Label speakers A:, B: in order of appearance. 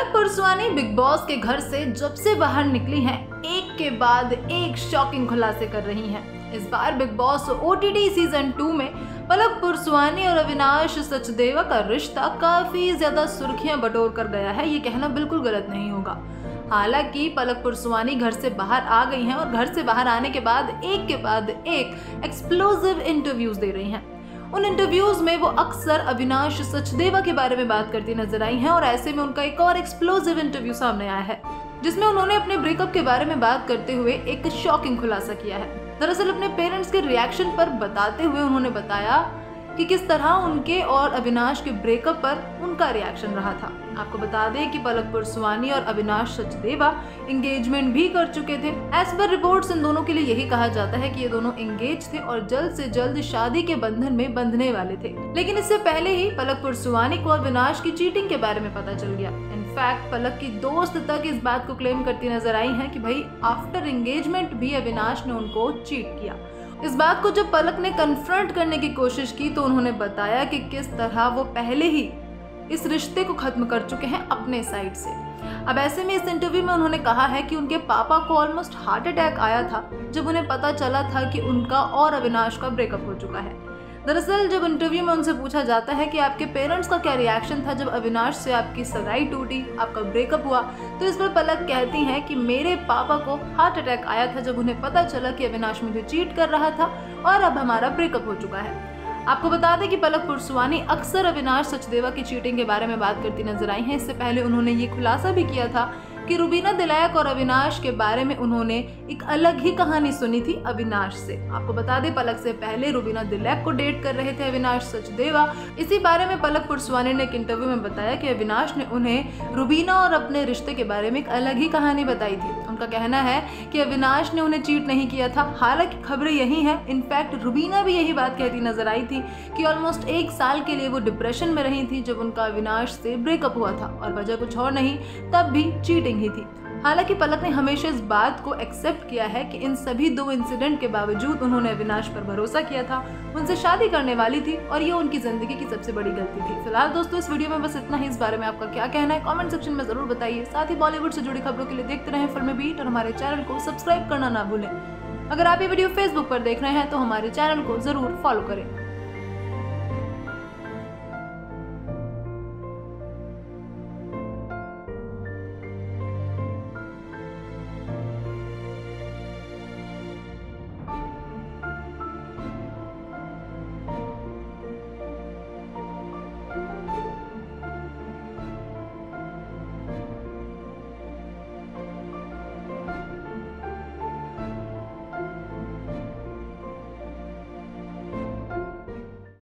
A: पलक Purswani big boss के घर से जब से बाहर निकली हैं, एक के बाद एक शॉकिंग खुलासे कर रही हैं। इस बार बिग बॉस ओ सीज़न टू में पलक पुरसवानी और अविनाश सचदेवा का रिश्ता काफ़ी ज़्यादा सुर्खियाँ बटोर कर गया है, ये कहना बिल्कुल गलत नहीं होगा। हालाँकि पलक पुरसवानी घर से बाहर आ गई हैं और घर से बाहर आने के बाद एक के बाद एक एक्सप्लोजिव इंटरव्यूज़ दे रही हैं। उन इंटरव्यूज़ में वो अक्सर अविनाश सचदेवा के बारे में बात करती नज़र आई हैं और ऐसे में उनका एक और एक्सप्लोजिव इंटरव्यू सामने आया है, जिसमें उन्होंने अपने ब्रेकअप के बारे में बात करते हुए एक शॉकिंग खुलासा किया है। दरअसल अपने पेरेंट्स के रिएक्शन पर बताते हुए उन्होंने बताया कि किस तरह उनके और अविनाश के ब्रेकअप पर उनका रिएक्शन रहा था। आपको बता दें कि पलक पुरसवानी और अविनाश सचदेवा एंगेजमेंट भी कर चुके थे। एज पर रिपोर्ट्स इन दोनों के लिए यही कहा जाता है कि ये दोनों एंगेज थे और जल्द से जल्द शादी के बंधन में बंधने वाले थे। लेकिन इससे पहले ही पलक पुरसवानी को अविनाश की चीटिंग के बारे में पता चल गया। इनफैक्ट पलक की दोस्त तक इस बात को क्लेम करती नज़र आई है कि भाई आफ्टर एंगेजमेंट भी अविनाश ने उनको चीट किया। इस बात को जब पलक ने कन्फ्रंट करने की कोशिश की तो उन्होंने बताया कि किस तरह वो पहले ही इस रिश्ते को खत्म कर चुके हैं अपने साइड से। अब ऐसे में इस इंटरव्यू में उन्होंने कहा है कि उनके पापा को ऑलमोस्ट हार्ट अटैक आया था, जब उन्हें पता चला था कि उनका और अविनाश का ब्रेकअप हो चुका है। दरअसल, जब इंटरव्यू में उनसे पूछा जाता है कि आपके पेरेंट्स का क्या रिएक्शन था जब अविनाश से आपकी सगाई टूटी, आपका ब्रेकअप हुआ तो इस पर पलक कहती हैं कि मेरे पापा को हार्ट अटैक आया था जब उन्हें पता चला कि अविनाश मुझे चीट कर रहा था और अब हमारा ब्रेकअप हो चुका है। आपको बता दें कि पलक पुरसवानी अक्सर अविनाश सचदेवा की चीटिंग के बारे में बात करती नज़र आई हैं। इससे पहले उन्होंने ये खुलासा भी किया था कि रुबीना दिलायक और अविनाश के बारे में उन्होंने एक अलग ही कहानी सुनी थी अविनाश से। आपको बता दें, पलक से पहले रुबीना दिलैक को डेट कर रहे थे अविनाश सचदेवा। इसी बारे में पलक पुरस्वानी ने एक इंटरव्यू में बताया कि अविनाश ने उन्हें रुबीना और अपने रिश्ते के बारे में एक अलग ही कहानी बताई थी। उनका कहना है कि अविनाश ने उन्हें चीट नहीं किया था। हालाँकि खबरें यही हैं, इनफैक्ट रुबीना भी यही बात कहती नज़र आई थी कि ऑलमोस्ट एक साल के लिए वो डिप्रेशन में रही थी जब उनका अविनाश से ब्रेकअप हुआ था और वजह कुछ और नहीं, तब भी चीटिंग ही थी। हालाँकि पलक ने हमेशा इस बात को एक्सेप्ट किया है कि इन सभी दो इंसिडेंट के बावजूद उन्होंने अविनाश पर भरोसा किया था। उनसे शादी करने वाली थी और ये उनकी ज़िंदगी की सबसे बड़ी गलती थी। फ़िलहाल दोस्तों, इस वीडियो में बस इतना ही। इस बारे में आपका क्या कहना है? कॉमेंट सेक्शन में ज़रूर बताइए। साथ ही बॉलीवुड से जुड़ी खबरों के लिए देखते रहे फ़िल्म बीट और हमारे चैनल को सब्सक्राइब करना ना भूलें। अगर आप ये वीडियो फेसबुक पर देख रहे हैं तो हमारे चैनल को ज़रूर फॉलो करें।